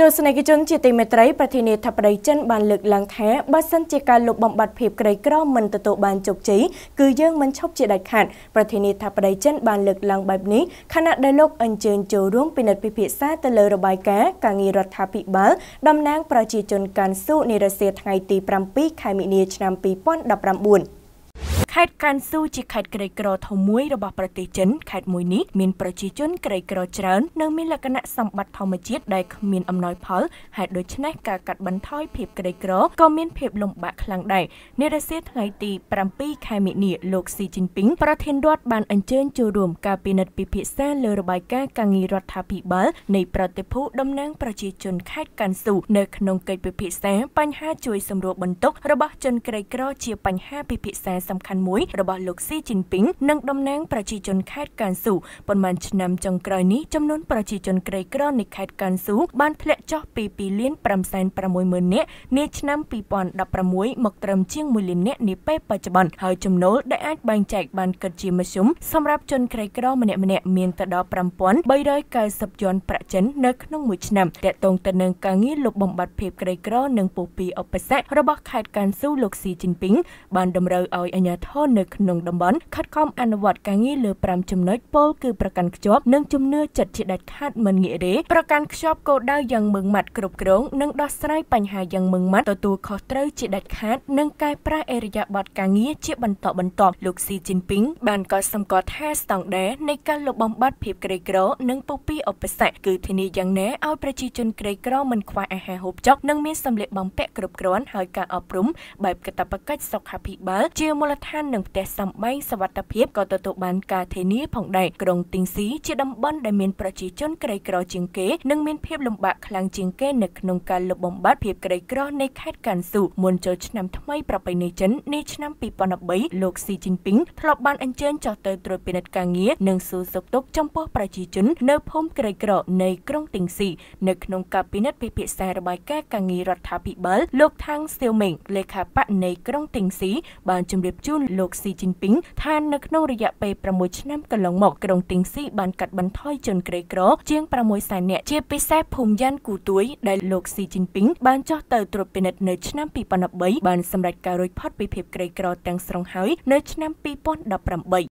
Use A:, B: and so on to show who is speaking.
A: ទស្សនិកជនជាទីមេត្រីប្រធានាធិបតីចិនបានលើកឡើងថាបើសិនជាការលុបបំបាត់ភាពក្រីក្រមិនទទួលបានជោគជ័យគឺយើងមិនឈប់ជាដាច់ខាតប្រធានាធិបតីចិនបានលើកឡើងបែបនេះខណៈដែលលោកអញ្ជើញចូលរួមពិនិត្យពិភាក្សាទៅលើរបាយការណ៍ការងាររដ្ឋាភិបាលតំណាងប្រជាជនកាន់ស៊ូនារសៀលថ្ងៃទី7ខែមិនិនាឆ្នាំ2019 ខេត្តកានស៊ូជាខេត្តក្រីក្រធំមួយរបស់ប្រទេសចិនខេត្តមួយនេះមានប្រជាជនក្រីក្រច្រើននិងមានលក្ខណៈសម្បត្តិធម្មជាតិដែលគ្មានអំណោយផលហេតុដូច្នេះការកាត់បន្ថយភាពក្រីក្រក៏មានភាពលំបាកខ្លាំងដែរនារសៀលថ្ងៃទី7ខែមិនិនាលោកស៊ីជីនពីងប្រធានរដ្ឋបានអញ្ជើញចូលរួមការពិនិត្យពិភាក្សាលើរបាយការណ៍ការងាររដ្ឋាភិបាលនៃប្រតិភូតំណាងប្រជាជនខេត្តកានស៊ូនៅក្នុងកិច្ចពិភាក្សាបញ្ហាជួយសម្រួលបន្ទុករបស់ជនក្រីក្រជាបញ្ហាពិភាក្សាសំខាន់មួយរបស់លោកស៊ីជីនពីងនិងតំណាងប្រជាជនខេត្តកានស៊ូប៉ុន្មានឆ្នាំចុងក្រោយនេះចំនួនប្រជាជនក្រីក្រនៃខេត្តកានស៊ូបានធ្លាក់ចុះពី2លាន560,000នាក់នាឆ្នាំ2016មកត្រឹមជាង1លាននាក់នាពេលបច្ចុប្បន្នហើយចំណូលដែលអាចបែងចែកបានគិតជាមធ្យមសម្រាប់ជនក្រីក្រម្នាក់ម្នាក់មានទៅដល់5390យន់ប្រាក់ចិននៅក្នុងមួយឆ្នាំតកតងទៅនឹងការងារលុបបំបាត់ភាពក្រីក្រនិងពុះពីឧបសគ្គរបស់ខេត្តកានស៊ូលោកស៊ីជីនពីងបានតម្រូវឲ្យអាជ្ញាធរនៅក្នុងតំបន់ខិតខំអនុវត្តការងារលើ5ចំណុចពលគឺប្រកាន់ខ្ជាប់និងជំនឿចិត្តជាដាច់ខាតមិនងាករេប្រកាន់ខ្ជាប់គោលដៅយ៉ាងម៉ឺងម៉ាត់គ្រប់គ្រងនិងដោះស្រាយបញ្ហាយ៉ាងម៉ឺងម៉ាត់ទទួលខុសត្រូវជាដាច់ខាតនិងកែប្រែអរិយាប័ត្រការងារជាបន្តបន្ទាប់លោកស៊ីជីនពីងបានកត់សម្គាល់ថាស្តង់ដារនៃការលុបបំបាត់ភាពក្រីក្រនិងពុះពីឧបសគ្គគឺធានាយ៉ាងណាឲ្យប្រជាជនក្រីក្រមិនខ្វះអាហារហូបចុកនិងមានសម្លៀកបំពាក់គ្រប់គ្រាន់ហើយការអប់រំបែបកាតព្វកិច្ចសុខាភិបាលជាមូលដ្ឋាននិងផ្ទះសម្បែងសវត្ថភាពក៏ទទួលបានការធានាផងដែរក្រុងទីងស៊ីជាតំបន់ដែលមានប្រជាជនក្រីក្រជាងគេនិងមានភាពលំបាកខ្លាំងជាងគេនៅក្នុងការលុបបំបាត់ភាពក្រីក្រនៃខេត្តកានស៊ូមុនចូលឆ្នាំថ្មីប្រពៃណីចិននាឆ្នាំ2013លោកស៊ីជីនពីងធ្លាប់បានអញ្ជើញចុះទៅត្រួតពិនិត្យការងារនិងសួរសុខទុក្ខចំពោះប្រជាជននៅភូមិក្រីក្រនៃក្រុងទីងស៊ីនៅក្នុងការពិនិត្យពិភាក្សារបាយការណ៍ការងាររដ្ឋាភិបាលលោកថាងសៀវមេងលេខាបកនៃក្រុងទីងស៊ីបានជម្រាបជូនលោកស៊ីជីនពីងថានៅក្នុងរយៈពេល6ឆ្នាំកន្លងមកក្រុងទីងស៊ីបានកាត់បន្ថយជនក្រីក្រជាង6សែននាក់ជាពិសេសភូមិយ៉ានគូទួយដែលលោកស៊ីជីនពីងបានចោះទៅត្រួតពិនិត្យនៅឆ្នាំ2013បានសម្រេចការរួចផុតពីភាពក្រីក្រទាំងស្រុងហើយនៅឆ្នាំ2018